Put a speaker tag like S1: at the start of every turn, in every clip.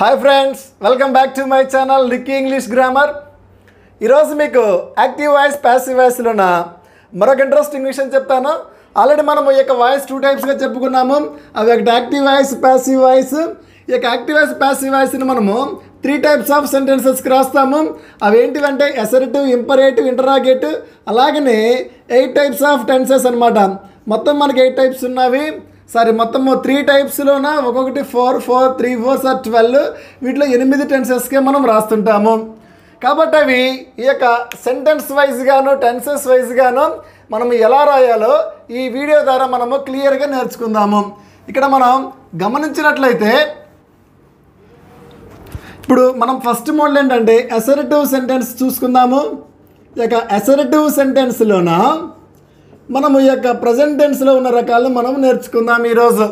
S1: Hi friends welcome back to my channel లిక్కీ English grammar ఈరోజు మీకు active voice passive వాయిస్లో ఉన్న మరొక ఇంట్రెస్టింగ్ విషయం చెప్తాను. ఆల్రెడీ మనం ఈ యొక్క వాయిస్ టూ టైప్స్గా చెప్పుకున్నాము. అవి ఒకటి యాక్టివ్ వాయిస్ ప్యాసివ్ వాయిస్ ఈ యొక్క యాక్టివ్ వాయిస్ ప్యాసివ్ వాయిస్ని మనము త్రీ టైప్స్ ఆఫ్ సెంటెన్సెస్కి రాస్తాము. అవి ఏంటివంటే ఎసరేటివ్ ఇంపరేటివ్ ఇంటరాగేటివ్ అలాగనే ఎయిట్ టైప్స్ ఆఫ్ టెన్సెస్ అనమాట మొత్తం మనకి ఎయిట్ టైప్స్ ఉన్నవి. సారీ మొత్తము త్రీ టైప్స్లోన ఒక్కొక్కటి four four three four sir twelve వీటిలో ఎనిమిది టెన్సెస్కే మనం రాస్తుంటాము. కాబట్టి అవి ఈ యొక్క సెంటెన్స్ వైజ్గాను టెన్సెస్ వైజ్గాను మనం ఎలా రాయాలో ఈ వీడియో ద్వారా మనము క్లియర్గా నేర్చుకుందాము. ఇక్కడ మనం గమనించినట్లయితే ఇప్పుడు మనం ఫస్ట్ మోడల్ ఏంటంటే అసర్టివ్ సెంటెన్స్ చూసుకుందాము. ఈ యొక్క అసర్టివ్ సెంటెన్స్లోన మనము ఈ యొక్క ప్రజెంట్ టెన్స్లో ఉన్న రకాలను మనం నేర్చుకుందాం ఈరోజు.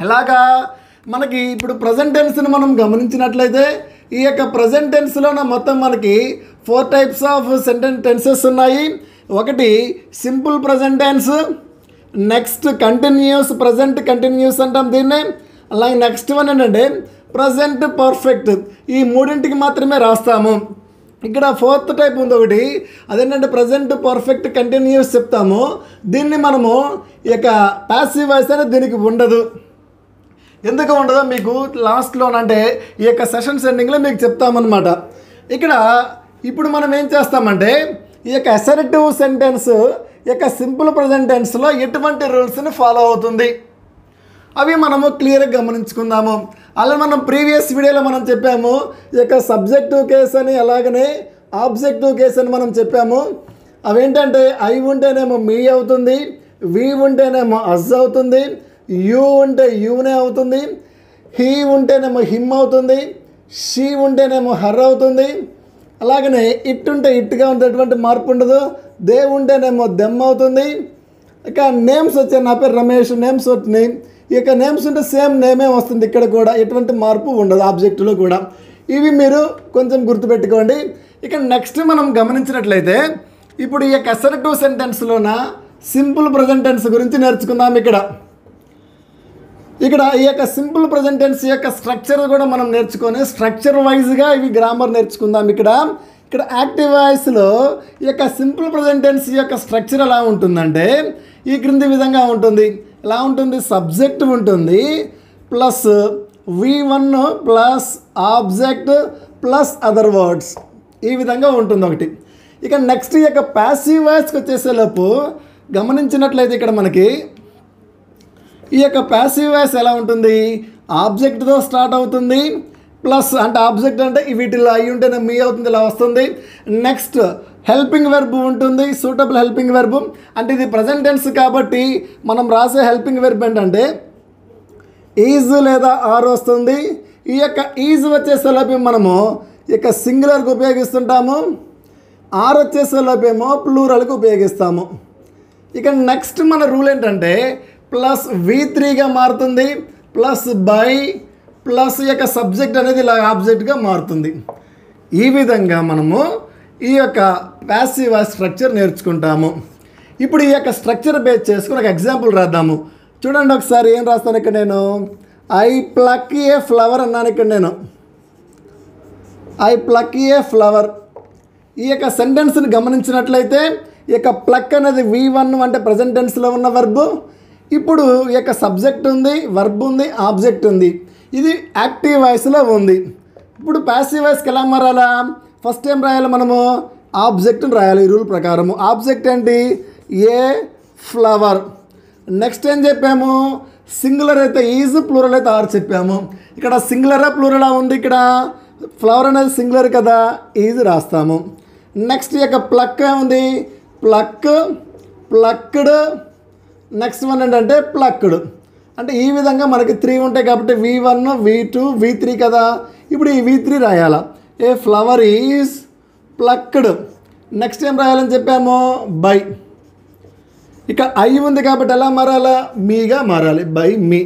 S1: ఎలాగా? మనకి ఇప్పుడు ప్రజెంట్ టెన్స్ని మనం గమనించినట్లయితే ఈ యొక్క ప్రజెంట్ టెన్స్లోన మొత్తం మనకి four types of sentence tenses ఉన్నాయి. ఒకటి simple present tense next continuous present continuous అంటాం దీన్నే. అలాగే నెక్స్ట్ వన్ ఏంటంటే ప్రజెంట్ పర్ఫెక్ట్ ఈ మూడింటికి మాత్రమే రాస్తాము. ఇక్కడ ఫోర్త్ టైప్ ఉంది ఒకటి. అదేంటంటే ప్రజెంట్ పర్ఫెక్ట్ కంటిన్యూస్ చెప్తాము. దీన్ని మనము ఈ యొక్క ప్యాసివ్ వాయిస్ అనేది దీనికి ఉండదు. ఎందుకు ఉండదో? మీకు లాస్ట్లోనంటే ఈ యొక్క సెషన్స్ ఎండింగ్లో మీకు చెప్తామన్నమాట. ఇక్కడ ఇప్పుడు మనం ఏం చేస్తామంటే ఈ యొక్క అసర్టివ్ సెంటెన్స్ ఈ యొక్క సింపుల్ ప్రజెంటెన్స్లో ఎటువంటి రూల్స్ని ఫాలో అవుతుంది? అవి మనము క్లియర్గా గమనించుకుందాము. అలా మనం ప్రీవియస్ వీడియోలో మనం చెప్పాము ఈ యొక్క సబ్జెక్టివ్ కేస్ అని అలాగనే ఆబ్జెక్టివ్ కేస్ అని మనం చెప్పాము. అవేంటంటే ఐ ఉంటేనేమో మీ అవుతుంది వి ఉంటేనేమో అజ్ అవుతుంది యూ ఉంటే యూనే అవుతుంది హీ ఉంటేనేమో హిమ్ అవుతుంది షీ ఉంటేనేమో హర్ అవుతుంది. అలాగనే ఇట్ ఉంటే ఇట్గా ఉండేటువంటి మార్పు ఉండదు దే ఉంటేనేమో దెమ్ అవుతుంది. ఇక నేమ్స్ వచ్చాయి నా పేరు రమేష్ నేమ్స్ వచ్చినాయి ఇక నేమ్స్ ఉంటే సేమ్ నేమే వస్తుంది. ఇక్కడ కూడా ఎటువంటి మార్పు ఉండదు ఆబ్జెక్టులో కూడా. ఇవి మీరు కొంచెం గుర్తుపెట్టుకోండి. ఇక నెక్స్ట్ మనం గమనించినట్లయితే ఇప్పుడు ఈ యొక్క అసర్టివ్ సెంటెన్స్లోన సింపుల్ ప్రజెంటెన్స్ గురించి నేర్చుకుందాం ఇక్కడ. ఇక్కడ ఈ యొక్క సింపుల్ ప్రజెంటెన్స్ యొక్క స్ట్రక్చర్ కూడా మనం నేర్చుకొని స్ట్రక్చర్ వైజ్గా ఇవి గ్రామర్ నేర్చుకుందాం ఇక్కడ. ఇక్కడ యాక్టివ్ వాయిస్లో ఈ యొక్క సింపుల్ ప్రజెంటెన్స్ యొక్క స్ట్రక్చర్ ఎలా ఉంటుందంటే ఈ క్రింది విధంగా ఉంటుంది. ఎలా ఉంటుంది? సబ్జెక్ట్ ఉంటుంది. Plus V one plus object plus other words. ఈ విధంగా ఉంటుంది ఒకటి. ఇక నెక్స్ట్ ఈ యొక్క ప్యాసివ్ వాయిస్కి వచ్చేసేలోపు గమనించినట్లయితే ఇక్కడ మనకి ఈ యొక్క ప్యాసివ్ వాయిస్ ఎలా ఉంటుంది? ఆబ్జెక్ట్తో స్టార్ట్ అవుతుంది. ప్లస్ అంటే ఆబ్జెక్ట్ అంటే వీటిలో అయి ఉంటేనే మీ అవుతుంది ఇలా వస్తుంది. నెక్స్ట్ హెల్పింగ్ వెర్బ్ ఉంటుంది సూటబుల్ హెల్పింగ్ వెర్బ్. అంటే ఇది ప్రజెంట్ టెన్స్ కాబట్టి మనం రాసే హెల్పింగ్ వెర్బ్ ఏంటంటే ఈజ్ లేదా ఆర్ వస్తుంది. ఈ యొక్క ఈజ్ వచ్చేసేలోపు మనము ఈ యొక్క సింగులర్కి ఉపయోగిస్తుంటాము. ఆర్ వచ్చేసేలోపేమో ప్లూరల్కి ఉపయోగిస్తాము. ఇక నెక్స్ట్ మన రూల్ ఏంటంటే ప్లస్ వి త్రీగా మారుతుంది ప్లస్ బై ప్లస్ యొక్క సబ్జెక్ట్ అనేది ఇలా ఆబ్జెక్ట్గా మారుతుంది. ఈ విధంగా మనము ఈ యొక్క ప్యాసివ్ స్ట్రక్చర్ నేర్చుకుంటాము. ఇప్పుడు ఈ యొక్క స్ట్రక్చర్ బేస్ చేసుకుని ఒక ఎగ్జాంపుల్ రాద్దాము. చూడండి ఒకసారి ఏం రాస్తాను ఇక్కడ నేను? ఐ ప్లక్ ఏ ఫ్లవర్ అన్నాను ఇక్కడ నేను. ఐ ప్లక్ ఏ ఫ్లవర్ ఈ యొక్క సెంటెన్స్ని గమనించినట్లయితే ఈ యొక్క ప్లక్ అనేది వి వన్ అంటే ప్రజెంట్ టెన్స్లో ఉన్న వర్బు ఇప్పుడు ఈ యొక్క సబ్జెక్ట్ ఉంది వర్బ్ ఉంది ఆబ్జెక్ట్ ఉంది. ఇది యాక్టివ్ వాయిస్లో ఉంది. ఇప్పుడు ప్యాసివ్ వాయిస్కి ఎలా మారాలా? ఫస్ట్ ఏం రాయాలి మనము? ఆబ్జెక్ట్ని రాయాలి ఈ రూల్ ప్రకారము. ఆబ్జెక్ట్ ఏంటి? ఏ ఫ్లవర్. నెక్స్ట్ ఏం చెప్పాము? సింగులర్ అయితే ఈజ్ ప్లూరల్ అయితే ఆర్ చెప్పాము. ఇక్కడ సింగులరా ప్లూరలా ఉంది ఇక్కడ? ఫ్లవర్ అనేది సింగులర్ కదా ఈజ్ రాస్తాము. నెక్స్ట్ యొక్క ప్లక్ ఉంది ప్లక్ ప్లక్డ్. నెక్స్ట్ వన్ ఏంటంటే ప్లక్డ్. అంటే ఈ విధంగా మనకి త్రీ ఉంటాయి కాబట్టి V one V two V three కదా. ఇప్పుడు ఈ V three రాయాలా? A flower is plucked next ఏం రాయాలని చెప్పాము? బై ఇక ఐ ఉంది కాబట్టి ఎలా మారాలా? మీగా మారాలి. బై మీ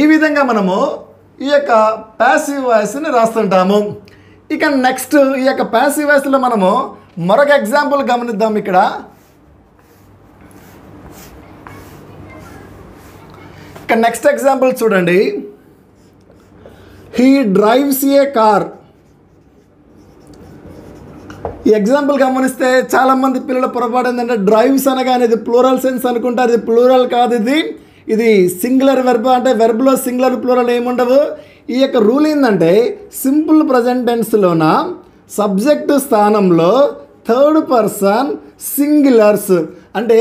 S1: ఈ విధంగా మనము ఈ యొక్క ప్యాసివ్ వాయిస్ని రాస్తుంటాము. ఇక నెక్స్ట్ ఈ యొక్క ప్యాసివ్ వాయిస్లో మనము మరొక ఎగ్జాంపుల్ గమనిద్దాం ఇక్కడ. ఇక నెక్స్ట్ ఎగ్జాంపుల్ చూడండి. హీ డ్రైవ్స్ ఏ కార్ ఈ ఎగ్జాంపుల్ గమనిస్తే చాలామంది పిల్లల పొరపాటు ఏంటంటే డ్రైవ్స్ అనగానే ఇది ప్లూరల్ సెన్స్ అనుకుంటారు. ఇది ప్లూరల్ కాదు ఇది. ఇది సింగులర్ వెర్బ్ అంటే వెర్బ్లో సింగులర్ ప్లూరల్ ఏముండవు ఈ యొక్క రూల్ ఏంటంటే సింపుల్ ప్రజెంట్ టెన్స్లోన సబ్జెక్ట్ స్థానంలో థర్డ్ పర్సన్ సింగులర్స్ అంటే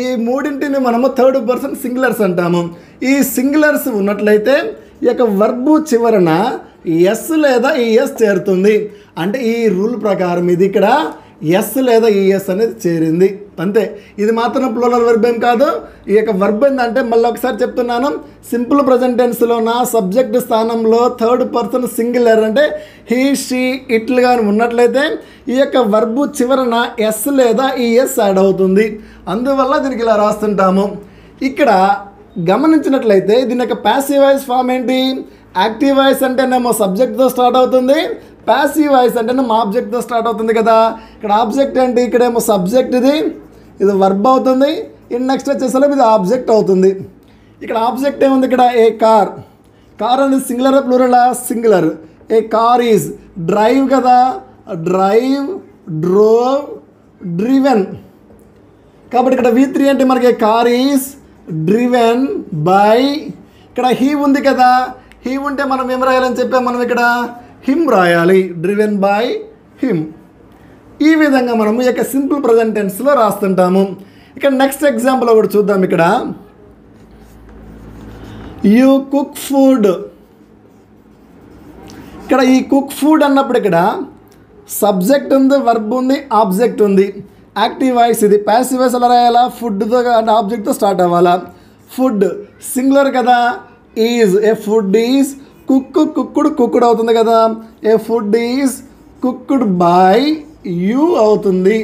S1: ఈ మూడింటిని మనము థర్డ్ పర్సన్ సింగులర్స్ అంటాము. ఈ సింగులర్స్ ఉన్నట్లయితే ఈ యొక్క వర్బు చివరన ఎస్ లేదా ఈఎస్ చేరుతుంది. అంటే ఈ రూల్ ప్రకారం ఇది ఇక్కడ ఎస్ లేదా ఈఎస్ అనేది చేరింది. అంతే. ఇది మాత్రం ప్లోరల్ వర్బ్ ఏం కాదు. ఈ యొక్క వర్బ్ ఏంటంటే మళ్ళీ ఒకసారి చెప్తున్నాను. సింపుల్ ప్రజెంటెన్స్లో నా సబ్జెక్ట్ స్థానంలో థర్డ్ పర్సన్ సింగిలర్ అంటే హీ షీ ఇట్లు కానీ ఉన్నట్లయితే ఈ యొక్క వర్బు చివరన ఎస్ లేదా ఈఎస్ యాడ్ అవుతుంది. అందువల్ల దీనికి ఇలా రాస్తుంటాము. ఇక్కడ గమనించినట్లయితే దీని యొక్క ప్యాసివైజ్ ఫామ్ ఏంటి? యాక్టివ్ వాయిస్ అంటేనేమో సబ్జెక్ట్తో స్టార్ట్ అవుతుంది ప్యాసివ్ వాయిస్ అంటేనేమో ఆబ్జెక్ట్తో స్టార్ట్ అవుతుంది కదా. ఇక్కడ ఆబ్జెక్ట్ అంటే ఇక్కడేమో సబ్జెక్ట్ ఇది ఇది వర్బ్ అవుతుంది ఇన్ నెక్స్ట్ వచ్చేసరికి ఇది ఆబ్జెక్ట్ అవుతుంది. ఇక్కడ ఆబ్జెక్ట్ ఏముంది? ఇక్కడ ఏ కార్. కార్ అనేది singular plural singular a car is drive కదా. Drive drove driven. కాబట్టి ఇక్కడ వి త్రీ అంటే మనకి కార్ ఈజ్ డ్రివెన్ బై ఇక్కడ హీ ఉంది కదా. హీ ఉంటే మనం ఏం రాయాలని చెప్పాం? మనం ఇక్కడ హిమ్ రాయాలి డ్రివెన్ బై హిమ్ ఈ విధంగా మనము ఈ యొక్క సింపుల్ ప్రజెంట్ టెన్స్లో రాస్తుంటాము. ఇక్కడ నెక్స్ట్ ఎగ్జాంపుల్ ఒకటి చూద్దాం ఇక్కడ. యూ కుక్ ఫుడ్ ఇక్కడ ఈ కుక్ ఫుడ్ అన్నప్పుడు ఇక్కడ సబ్జెక్ట్ ఉంది వర్బ్ ఉంది ఆబ్జెక్ట్ ఉంది. యాక్టివ్ వాయిస్ ఇది. ప్యాసివ్ వాయిస్ ఎలా రాయాలా? ఫుడ్తో ఆబ్జెక్ట్తో స్టార్ట్ అవ్వాలా? ఫుడ్ సింగులర్ కదా. Is a food is cook cooked cooked అవుతుంది కదా. A food is cooked by you అవుతుంది.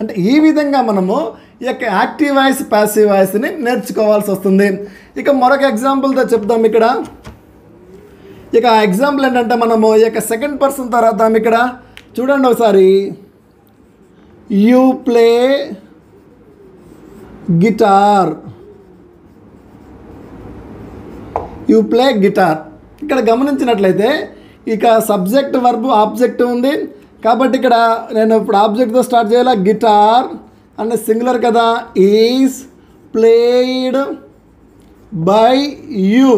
S1: అంటే ఈ విధంగా మనము ఈ యొక్క యాక్టివ్ వాయిస్ ప్యాసివ్ వాయిస్ని నేర్చుకోవాల్సి వస్తుంది. ఇక మరొక ఎగ్జాంపుల్తో చెప్దాం ఇక్కడ. ఇక ఎగ్జాంపుల్ ఏంటంటే మనము ఈ యొక్క సెకండ్ పర్సన్ తర్వాత ఇక్కడ. చూడండి ఒకసారి. You play guitar you play guitar. ఇక్కడ గమనించినట్లయితే ఇక సబ్జెక్ట్ వర్బ్ ఆబ్జెక్ట్ ఉంది. కాబట్టి ఇక్కడ నేను ఇప్పుడు ఆబ్జెక్ట్తో స్టార్ట్ చేయాలా? గిటార్ అంటే సింగులర్ కదా. Is played by you.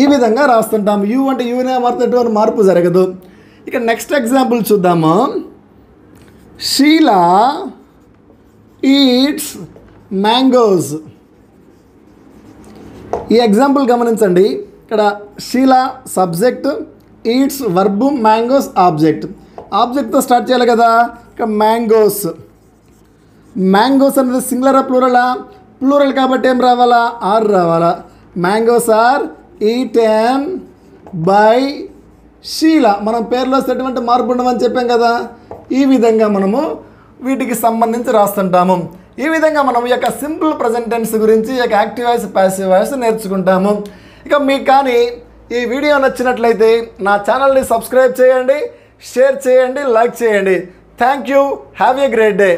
S1: ఈ విధంగా రాస్తుంటాం. యూ అంటే యూనే మారుతున్నటువంటి మార్పు జరగదు. ఇక నెక్స్ట్ ఎగ్జాంపుల్ చూద్దాము. Sheela eats mangoes. ఈ ఎగ్జాంపుల్ గమనించండి. ఇక్కడ Sheela subject eats verb mangoes object. ఆబ్జెక్ట్తో start చేయాలి కదా. ఇక్కడ మ్యాంగోస్. మ్యాంగోస్ అనేది సింగులరా ప్లూరలా ప్లూరల్ కాబట్టి ఏం రావాలా? ఆర్ రావాలా? Mangoes are eaten by Sheela మనం పేర్లో వస్తేటువంటి మార్పు ఉండమని చెప్పాం కదా. ఈ విధంగా మనము వీటికి సంబంధించి రాస్తుంటాము. ఈ విధంగా మనం ఈ యొక్క సింపుల్ ప్రజెంట్ టెన్స్ గురించి ఈ యొక్క యాక్టివ్ వాయిస్ ప్యాసివ్ వాయిస్ నేర్చుకుంటాము. ఇక మీకు కానీ ఈ వీడియో నచ్చినట్లయితే నా ఛానల్ని సబ్స్క్రైబ్ చేయండి షేర్ చేయండి లైక్ చేయండి. Thank you have a great day